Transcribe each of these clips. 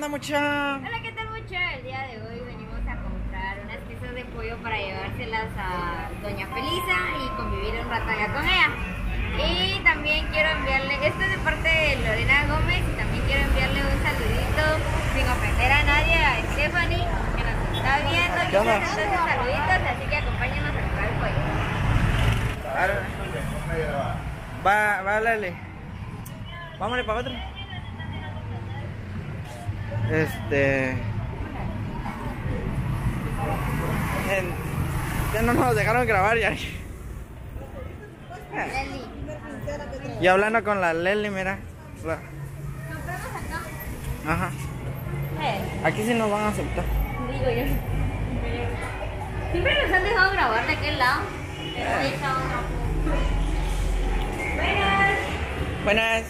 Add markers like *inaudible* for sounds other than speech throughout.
onda mucha? Hola, ¿qué tal mucha? El día de hoy venimos a comprar unas piezas de pollo para llevárselas a Doña Felisa y convivir un rato allá con ella. Y también quiero enviarle, esto es de parte de Lorena Gómez y también quiero enviarle un saludito sin ofender a nadie, a Stephanie que nos está viendo. ¿Qué onda? Entonces saluditos, así que acompáñenos a comprar el pollo. Va, va, Lele. Vámonos para otro. Este. en- ya no nos dejaron grabar ya. Y hablando con la Leli, mira. La- ¿Compramos acá? Ajá. Aquí sí nos van a aceptar. digo yo. Siempre nos han dejado grabar de aquel lado. Pero. Buenas. Buenas.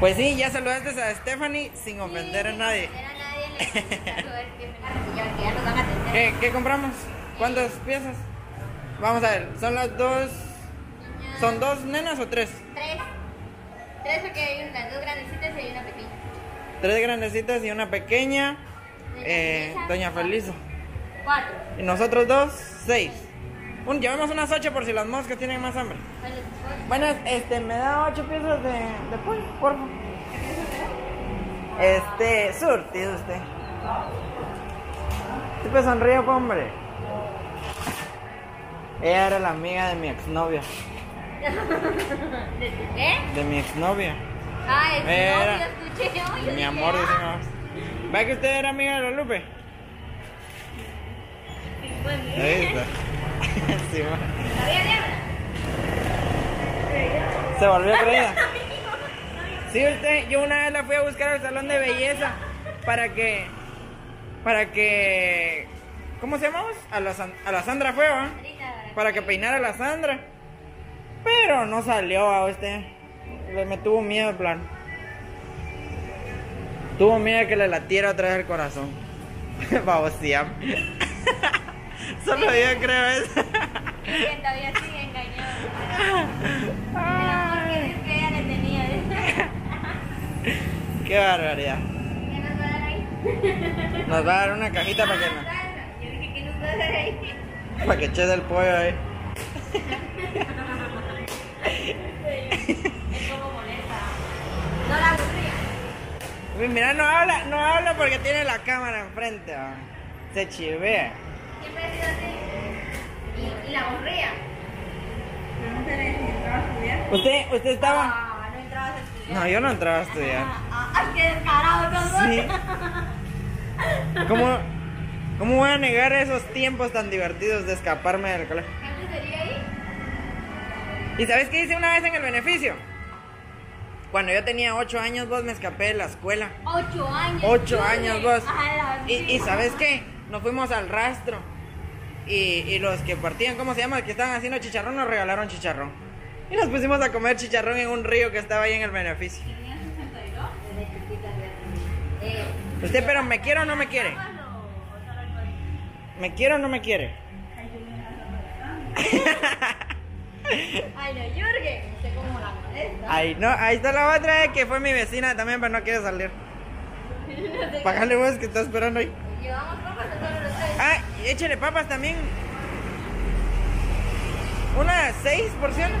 Pues sí, ya saludaste a Stephanie sin ofender a nadie. *laughs* ¿Qué, qué compramos? ¿Cuántas piezas? Vamos a ver, son las dos. ¿Son dos nenas o tres? Tres. Tres porque hay unas dos grandecitas y hay una pequeña. Tres grandecitas y una pequeña. Eh, Doña Felisa. Cuatro. Y nosotros dos, seis. Un, llevamos unas ocho por si las moscas tienen más hambre. Bueno, este, me da ocho piezas de, de pollo, por favor. Este, surtido usted. Siempre sonríe, pues, hombre. Ella era la amiga de mi exnovia. ¿De tu qué? De mi exnovia. Ah, yo escuché yo. Mi amor, dice mi ah. ¿Va que usted era amiga de la Lupe? sí, pues, Ahí está. Sí. Se volvió creída. Sí, usted, yo una vez la fui a buscar al salón de belleza para que. Para que. ¿Cómo se llamamos? A la, a la Sandra fue, Para que peinara a la Sandra. Pero no salió a usted. Me tuvo miedo, en plan. Tuvo miedo que le latiera otra vez el corazón. *laughs* Babosear. *laughs* Solo yo creo eso. Todavía sigue engañado. El que que ella le tenía. ¿eh? Qué barbaridad. ¿Qué nos va a dar ahí? Nos va a dar una cajita para que, salsa. Yo dije, ¿qué nos va a dar ahí? para que eches el pollo ahí. Es como molesta. No la aburría. Mira, no habla, no habla porque tiene la cámara enfrente. ¿va? Se chivea. Siempre ha sido así. Y, y la aburría. ¿Usted, usted estaba? Ah, no entrabas a estudiar. No, yo no entraba a estudiar. Ah, ay, qué descarado dos. Sí. *laughs* ¿Cómo, ¿Cómo voy a negar esos tiempos tan divertidos de escaparme del colegio? ¿Qué sería ahí? ¿Y sabes qué hice una vez en el beneficio? Cuando yo tenía 8 años, vos me escapé de la escuela. Ocho años. Ocho Yuri. años, vos. Y. ¿sabes qué? Nos fuimos al rastro. Y, y los que partían, ¿cómo se llama? Que estaban haciendo chicharrón, nos regalaron chicharrón. Y nos pusimos a comer chicharrón en un río que estaba ahí en el beneficio. ¿Tenía 62? Desde chiquita, Usted, pero ¿me quiere o no me quiere? ¿Me quiere o no me quiere? *laughs* Ay, no, Jürgen. Cómo la molesta. Ahí, no, ahí está la otra, eh, que fue mi vecina también, pero no quiere salir. *laughs* Págale vos que está esperando ahí. ¿Llevamos? Ah, y échale papas también. Unas seis porciones.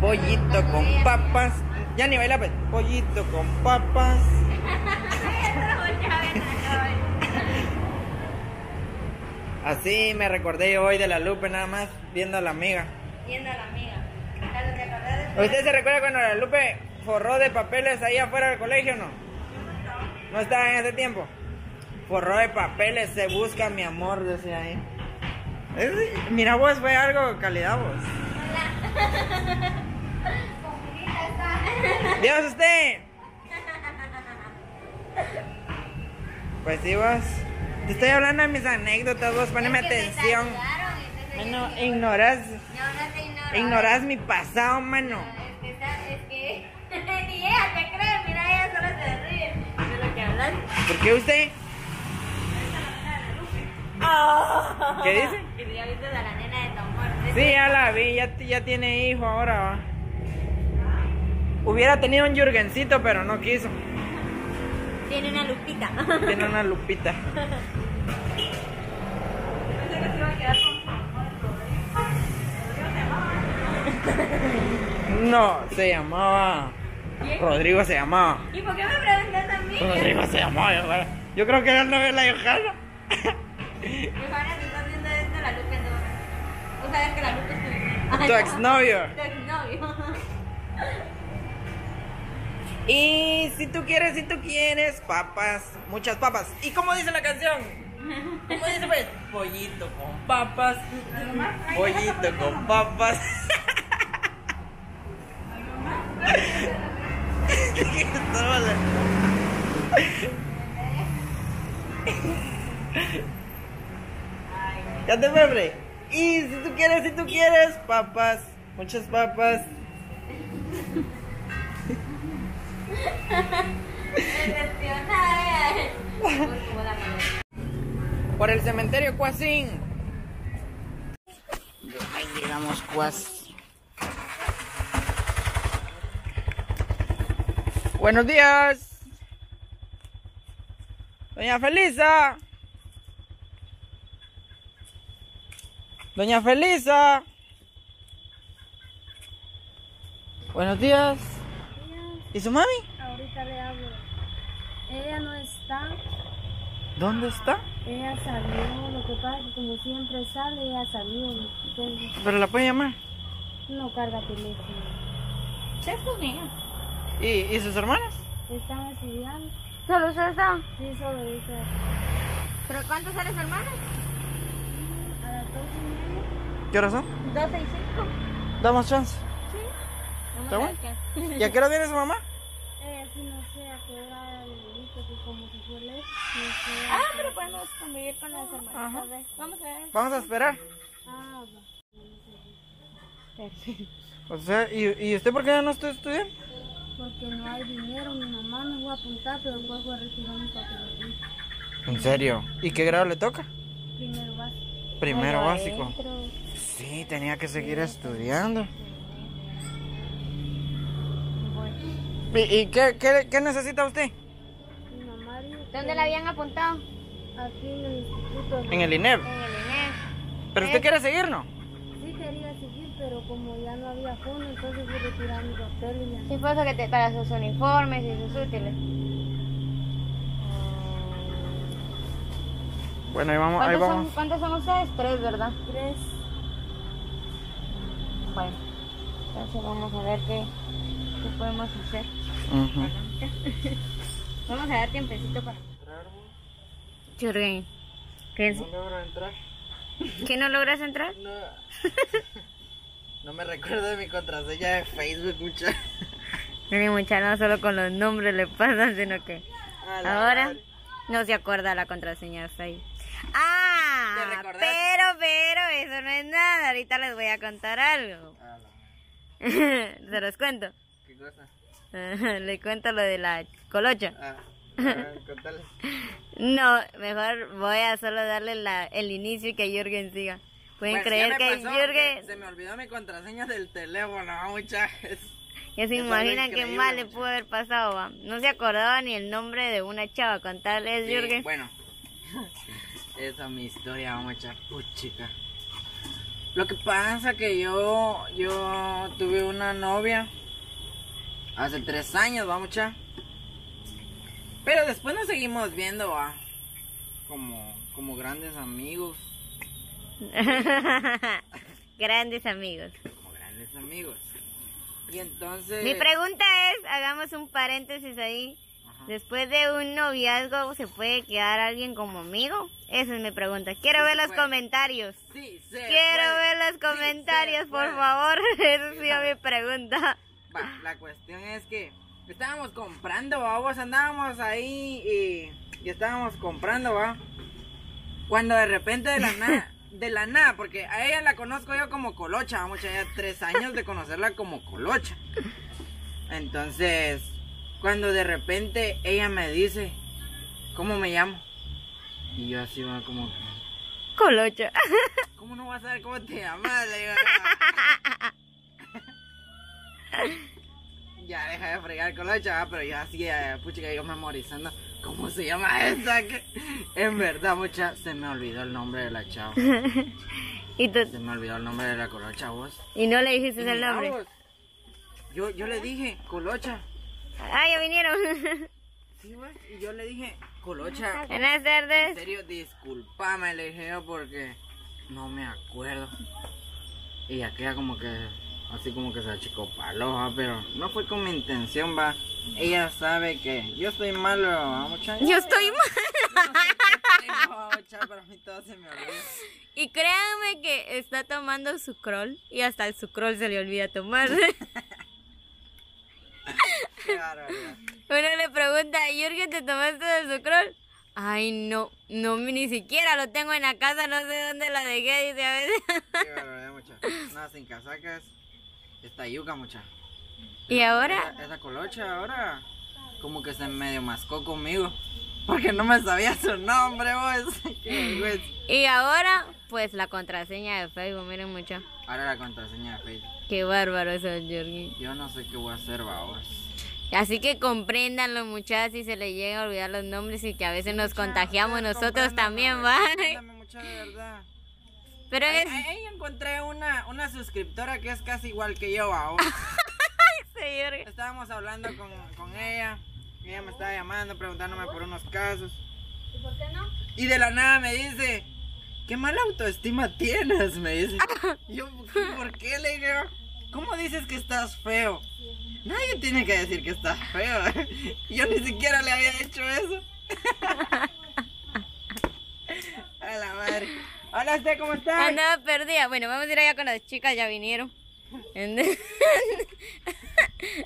Pollito con papas. Ya ni baila, pues. Pollito con papas. Así me recordé hoy de la Lupe, nada más viendo a la amiga. Viendo a la amiga. Carlos, ¿te acordás de ¿Usted se recuerda cuando la Lupe forró de papeles ahí afuera del colegio no? ¿No estaba en ese tiempo? Forró de papeles, se busca mi amor, decía ahí. Es- mira vos, fue algo calidad vos. Está. Dios usted. Pues sí vos. Te estoy hablando de mis anécdotas, vos, poneme Es que me atención. yo Mano, ignoras, No, no te ignoro. ignoras mi pasado, mano. Es que, está- es que *laughs* ni ella te cree, mira, ella solo se ríe de lo que hablas. ¿Por qué usted? ¿Qué dice? Y ya viste a la nena de amor. Sí, ya la vi, ya, ya tiene hijo ahora, va. Hubiera tenido un Jurgencito, pero no quiso. Tiene una lupita. Tiene una *laughs* lupita. No, se llamaba. ¿Quién? Rodrigo se llamaba. ¿Y por qué me preguntas a mí? Rodrigo se llamaba. Yo creo que era el novio de la Johanna. Johanna, si estás viendo esto, la Lupe no. Tú sabes que la Lupe es tu... Tu exnovio. Tu exnovio. *laughs* Y si tú quieres, si tú quieres, papas, muchas papas. ¿Y cómo dice la canción? ¿Cómo dice pues? Pollito con papas. Pollito con papas. *laughs* Ya te hombre. Y si tú quieres, si tú quieres, papas, muchas papas. Por el cementerio Cuasín. Ahí llegamos, Cuas. Buenos días. Doña Felisa. Doña Felisa. Buenos días. ¿Y su mami? Ahorita le hablo. Ella no está. ¿Dónde está? Ella salió. Lo que pasa es que como siempre sale, ella salió. Entonces, Pero la puede llamar. no carga teléfono. ¿Estás con ella? ¿Y, y sus hermanas? Están estudiando. ¿Solo usted está? Sí, solo ella. ¿Pero cuántos eres hermanos? A las dos y media. ¿Qué horas son? 12 y 5. Damos chance. Vamos ¿Está bueno? ¿Y a qué hora viene su mamá? Ella sí no sé a qué hora como se sé. Ah, pero podemos convivir con las hermanas. Ajá. a ver. Vamos a ver. Vamos a esperar. Ah, va. O sea, ¿y, y usted por qué no está estudiando? Porque no hay dinero. Mi mamá me fue a apuntar, pero después fue a retirar mi papel. ¿En serio? ¿Y qué grado le toca? Primero va. Primero básico. adentro. Sí, tenía que seguir estudiando. ¿Y, y qué, qué, qué necesita usted? Mi mamá dijo ¿Dónde la habían apuntado? aquí en el instituto. En el INEP. En el INES. ¿Pero usted quiere seguirnos? Sí quería seguir, pero como ya no había fondo, entonces fui a retirar mi papel y ya. Sí, por eso que te, para sus uniformes y sus útiles. Bueno, ahí vamos, ahí ¿Cuántos son, vamos. ¿Cuántos son ustedes? Tres, ¿verdad? Tres. Bueno, entonces vamos a ver qué, qué podemos hacer. *laughs* Vamos a dar tiempecito para... Churguín, ¿qué, es? No logro entrar. ¿Qué no logras entrar? No. *laughs* No me recuerdo de mi contraseña de Facebook, mucha. Ni mucha, no solo con los nombres le pasan, sino que ahora madre. no se acuerda la contraseña está ahí. ¿Te Ah, pero, pero, eso no es nada. Ahorita les voy a contar algo. A la madre. *laughs* Se los cuento. ¿Qué cosa? Le cuento lo de la colocha. Ah. *laughs* No, mejor voy a solo darle la, el inicio y que Jürgen siga. Pueden Pues, creer que pasó, Jürgen, Se me olvidó mi contraseña del teléfono, mucha. ya se imaginan qué mal le pudo haber pasado. va. No se acordaba ni el nombre de una chava. Contarles, Sí, Jürgen. Bueno, *laughs* esa es mi historia, mucha puchica. Lo que pasa que yo, yo tuve una novia hace tres años, va mucha. Pero después nos seguimos viendo, va. Como, como grandes amigos. *laughs* Grandes amigos. Como grandes amigos. Y entonces. Mi pregunta es, hagamos un paréntesis ahí. Después de un noviazgo, ¿se puede quedar alguien como amigo? Esa es mi pregunta. Quiero Sí ver los puede. comentarios. Sí, se Quiero puede. ver los Sí, comentarios, por favor. *laughs* Esa ha sido mi pregunta. Va, la cuestión es que estábamos comprando, ¿va? vos andábamos ahí y, y estábamos comprando, va. Cuando de repente de la *laughs* nada, de la nada, porque a ella la conozco yo como Colocha, vamos ya tres años de conocerla como Colocha. Entonces, cuando de repente ella me dice, ¿cómo me llamo? Y yo así va como, Colocha. *laughs* ¿cómo no vas a saber cómo te llamas? Le digo, ya deja de fregar colocha, ah, pero ya así, eh, pucha, que yo memorizando. ¿Cómo se llama? Que en verdad, mucha, se me olvidó el nombre de la chava. *laughs* ¿Y, tú, Se me olvidó el nombre de la colocha, vos. y no le dijiste el nombre. vos, Yo, yo le dije, colocha. Ah, ya vinieron. Sí, güey. Y yo le dije, colocha. Buenas En tardes. serio, disculpame, le dije yo porque no me acuerdo. Y ya queda como que, así como que se achicó paloja, pero no fue con mi intención, va. Ella sabe que yo estoy malo, ¿va, muchacha. Yo estoy mal. No, muchacha, para mí todo se me olvida. Y créanme que está tomando su crol y hasta el sucrol se le olvida tomar. *laughs* Uno le pregunta, Jürgen, ¿te tomaste el sucrol? Ay, no, no, ni siquiera lo tengo en la casa, no sé dónde la dejé, dice a veces. Qué *laughs* barbaridad, muchacha. Nada, sin casacas. Esta yuca, muchacha. Y ahora, Esa, esa colocha ahora como que se medio mascó conmigo. Porque no me sabía su nombre, vos. *laughs* Qué y ahora, pues la contraseña de Facebook, miren mucho. Ahora la contraseña de Facebook. Qué bárbaro es el Jürgen. Yo no sé qué voy a hacer, vamos. Así que compréndanlo, muchachos, si se les llega a olvidar los nombres y que a veces nos contagiamos nosotros también, ¿va? mucha de verdad. Pero Ahí, es... ahí- ahí encontré una, una suscriptora que es casi igual que yo, Jürgen. *laughs* Estábamos hablando con, con ella. Ella me estaba llamando, preguntándome por unos casos. ¿Y por qué no? Y de la nada me dice, ¿qué mala autoestima tienes? Me dice. *laughs* Yo, ¿por qué le digo? ¿Cómo dices que estás feo? Nadie tiene que decir que estás feo. Yo ni siquiera le había hecho eso. A la madre. Hola, ¿usted cómo está? Andaba perdida. Bueno, vamos a ir allá con las chicas, ya vinieron.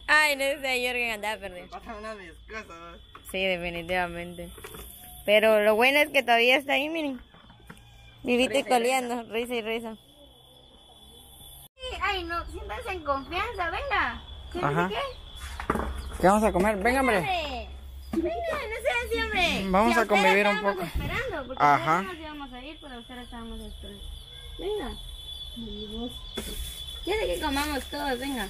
Ay, no sé, Jürgen andaba perdido. Pasan unas mis cosas. ¿no? Sí, definitivamente. Pero lo bueno es que todavía está ahí, miren. Vivito y coleando, risa y risa. Ay, no, siéntanse en confianza, venga. Ajá. ¿Qué vamos a comer? Venga, hombre. Venga, no así, hombre. Vamos Si a convivir un poco. esperando, porque Ajá. nos íbamos a ir, pero ustedes estábamos esperando. Venga. Quiere que comamos todos, venga.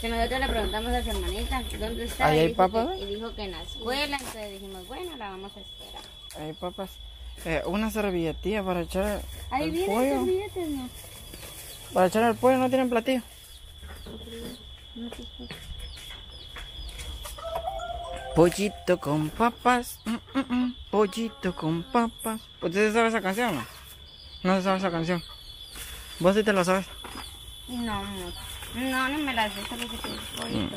Que nosotros le preguntamos a su hermanita dónde está. ¿Ahí y hay dijo papas, que- Y dijo que en la escuela, entonces dijimos, bueno, la vamos a esperar. Ay, papas. Eh, una servilletilla para echar Ahí el pollo. servilletes, ¿no? Para echar el pollo no tienen platillo. Pollito con papas, mm, mm, mm, pollito con papas. ¿Usted sabe esa canción o no? No se sabe esa canción. ¿Vos sí te la sabes? No, no, no, no me las sé, solo.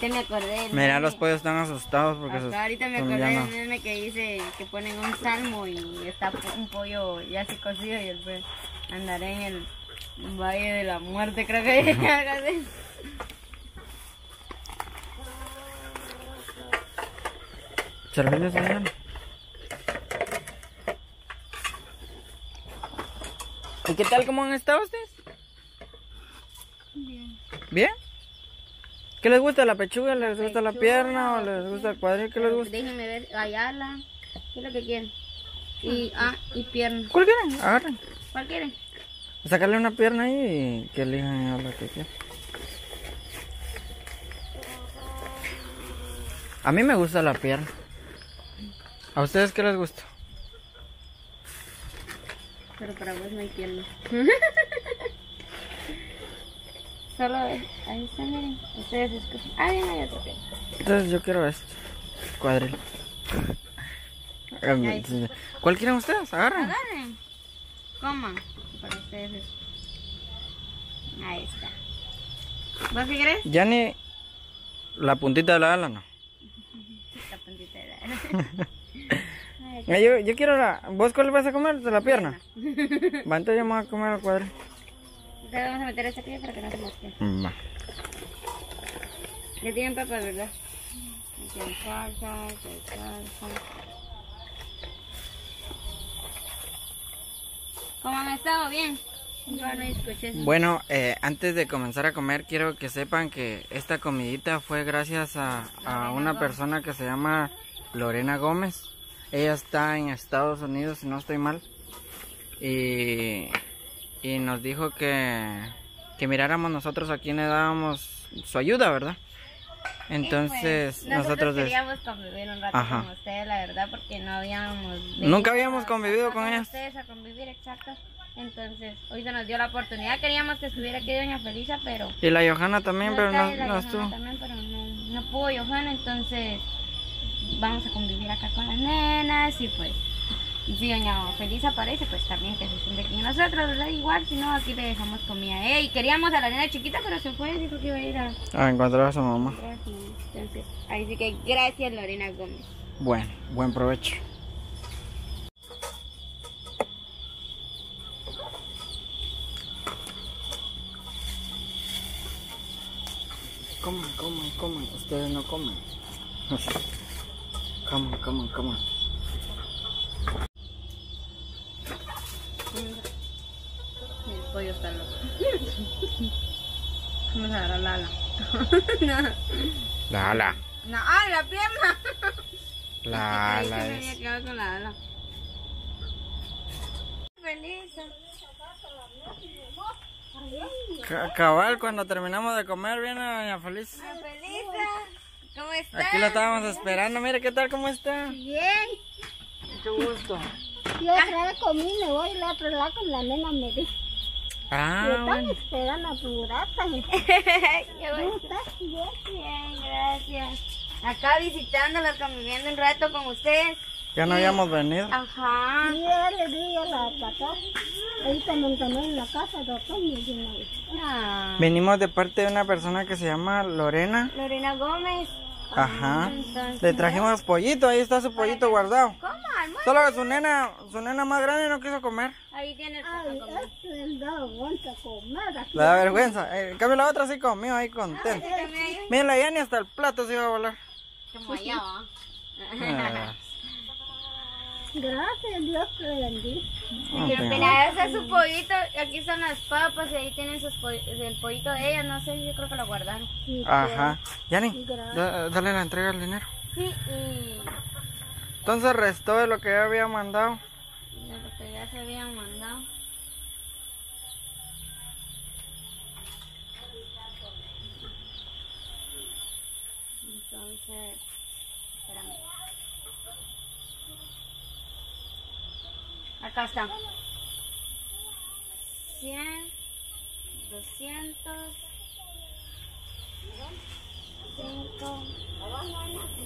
Te me acordé. Mira, los pollos están asustados porque Acá ahorita me acordé del meme que dice que ponen un salmo y está un pollo ya así cocido y después andaré en el valle de la muerte, creo que. Servirles, señor. ¿Y qué tal? ¿Cómo han estado ustedes? Bien. ¿Bien? ¿Qué les gusta? ¿La pechuga? ¿Les gusta la pierna? ¿O les gusta el cuadril? ¿Qué les gusta? Déjenme ver, ayala, ¿qué es lo que quieren? Y, ah, y pierna. ¿Cuál quieren? Agarren. ¿Cuál quieren? Sacarle una pierna ahí y que elijan a lo que quieran. A mí me gusta la pierna. ¿A ustedes qué les gusta? Pero para vos no hay pierna. *laughs* Solo ahí está, miren. Ustedes escogen. Ah, bien, hay otra pierna. Entonces yo quiero este. Cuadril. ¿Cuál quieren ustedes? Agarren. Agarren. Coman. Para ustedes. es- Ahí está. ¿Vos qué querés? Ya ni la puntita de la ala, no. *laughs* La puntita de la... Eh, *laughs* Yo, yo quiero la... ¿Vos cuál vas a comer? ¿De la pierna? *laughs* Va, entonces yo me voy a comer el cuadril. Entonces vamos a meter esta aquí para que no se mosque. Va. Ya tienen papas, ¿verdad? Tienen salsa, tienen salsa. ¿Cómo han estado? ¿Bien? Yo no escuché eso. Bueno, eh, antes de comenzar a comer, quiero que sepan que esta comidita fue gracias a, a una persona que se llama Lorena Gómez. Ella está en Estados Unidos, si no estoy mal. Y, y nos dijo que, que miráramos nosotros a quien le dábamos su ayuda, ¿verdad? Entonces, Pues, nosotros... des- queríamos convivir un rato Ajá. con ustedes, la verdad, porque no habíamos... Nunca habíamos convivido a con ellas. ustedes a convivir, exacto. Entonces, hoy se nos dio la oportunidad. Queríamos que estuviera aquí Doña Felisa, pero... Y la Johanna también, pero está, no, y la no estuvo. También, pero no, no pudo Johanna, entonces vamos a convivir acá con las nenas y pues... y Si doña Felisa aparece, pues también que se siente aquí con nosotros, ¿verdad? Igual, si no, aquí le dejamos comida a ella. Y queríamos a la nena chiquita, pero se fue, dijo que iba a ir a... A encontrar a su mamá. Entonces, ahí sí que gracias Lorena Gómez. Bueno, buen provecho. Coman, coman, coman. Ustedes no comen. Coman, coman, coman. Pollo está loco. Vamos a agarrar la ala. *laughs* no, La ala. no, ¡ay, la pierna! La *laughs* que ala me había es. quedado con la ala. Feliz. Ca- Cabal, cuando terminamos de comer, viene doña Feliz. Feliz. ¿Cómo estás? Aquí la estábamos esperando. Mire qué tal, cómo está. Bien, Mucho gusto. yo otra vez comí, me voy al otro lado con la nena me dijo, Ah, están bueno. esperando a tu grata. Qué bueno. ¿Cómo estás? Bien. Bien, gracias. Acá visitándolas, conviviendo un rato con ustedes. Ya no habíamos venido. Ajá. Y yo le di a la patata. Ahorita me encontré en la casa. Ah, Venimos de parte de una persona que se llama Lorena. Lorena Gómez. Ajá. entonces- Le trajimos pollito, ahí está su pollito guardado. ¿Cómo, almuerzo? Solo que su nena, su nena más grande no quiso comer. Ahí tiene el Ay, es da comer. vergüenza. Eh, En cambio la otra sí comió ahí contenta. Mira, la ni hasta el plato se iba a volar. Como allá, ¿va? Ah, Gracias, Dios te le bendiga. mira, ese es su pollito. Aquí están las papas y ahí tienen sus poll- el pollito de ellas. No sé, yo creo que lo guardaron. Sí, Ajá. Yani, Gracias. da- dale la entrega del dinero. Sí, y Entonces restó de lo que ya había mandado. de lo que ya se habían mandado. Entonces, espérame. Acá está. 100, 200, 5, 10, 15,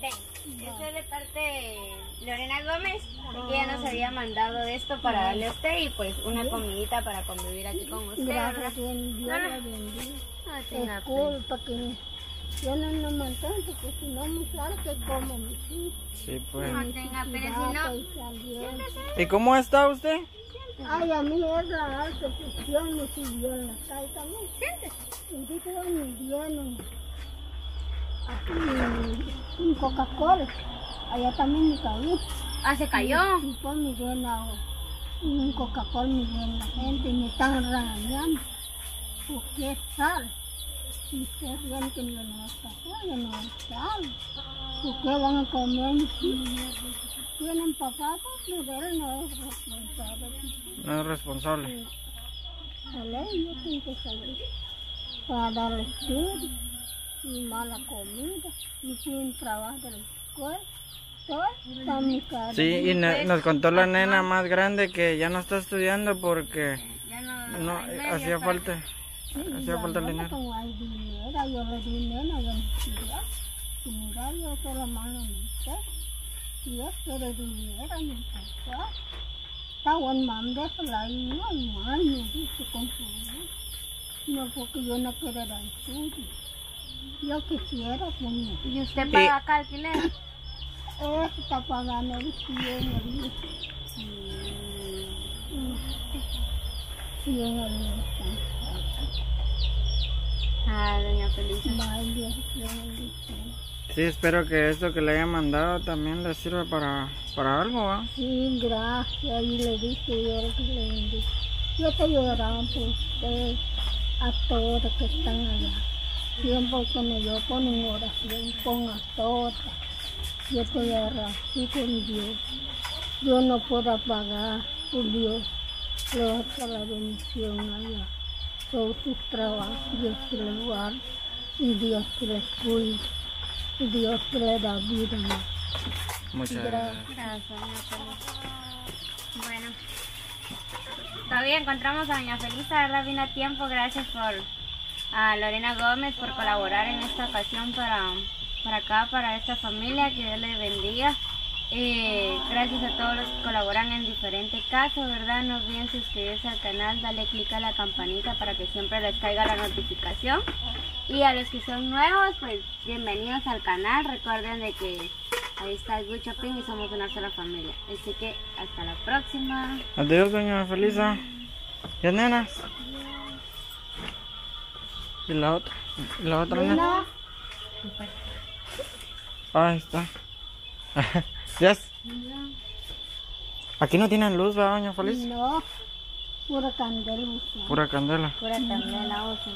20. Eso es de parte de Lorena Gómez, que ya nos había mandado esto para darle a usted y pues una comidita para convivir aquí con usted. Gracias, bien, Dios bendiga. No pena. Disculpa que yo no me mantengo, porque si no me sale que como mis hijos. Sí, pues. No tenga pena, si no, y. ¿Y cómo está usted? Ay, a mí es la alta presión, me subió en la calle también. Bendito Dios, me aquí un Coca-Cola. Allá también me caí. ah, se cayó. Y agua. un Coca-Cola me dieron la gente y me están regañando. ¿Por qué sal? Si ustedes ven que yo no está yo no sal. ¿Por qué van a comer? ¿Tienen papá? Pues no es responsable. No es responsable. La ley yo tengo que salir para dar estudio y mala comida y sin trabajo de la escuela. Mi. Sí, y ne- nos contó la nena más grande que ya no está estudiando porque Ya no, no hay medio hacía falta, Sí, hacía ya falta el dinero. Como hay dinero, yo le di nena, yo. Y mira, yo yo quiero dinero, no importa. Está buen mam, déjala ahí, no, no, me dice con su dinero. No, porque yo no quiero dar estudio. Yo quisiera me ¿Y usted paga acá alquiler? Él está pagando el 100 el día. 100 el día. Ah, doña Felicia. Ay, Dios, 100 el día. Sí, espero que esto que le haya mandado también le sirva para, para algo, ¿va? Sí, gracias. Y le dije yo que le bendiga. Yo te lloraba por usted, a todos que están allá. Siempre que me yo ponen oración, pongo a todas. Yo te agradezco con Dios. Yo no puedo pagar por Dios. le va a echar la bendición allá. Todos sus trabajos, Dios que les guarde y Dios que les cuide y Dios que les da vida. Muchas gracias. Gracias. Bueno, todavía encontramos a doña Felisa, ¿verdad? Vino a tiempo, gracias por a Lorena Gómez por colaborar en esta ocasión para, para acá, para esta familia, que Dios les bendiga. Eh, gracias a todos los que colaboran en diferentes casos, ¿verdad? No olviden suscribirse al canal, darle clic a la campanita para que siempre les caiga la notificación. Y a los que son nuevos, pues bienvenidos al canal. Recuerden de que ahí está Good Shopping y somos una sola familia. Así que hasta la próxima. Adiós, doña Felisa. ¿Y nenas? ¿Y la otra? ¿Y la otra nena? Ahí está. *laughs* yes. Aquí no tienen luz, ¿verdad, doña Felisa? No, pura candela. Pura candela. Pura candela, oso.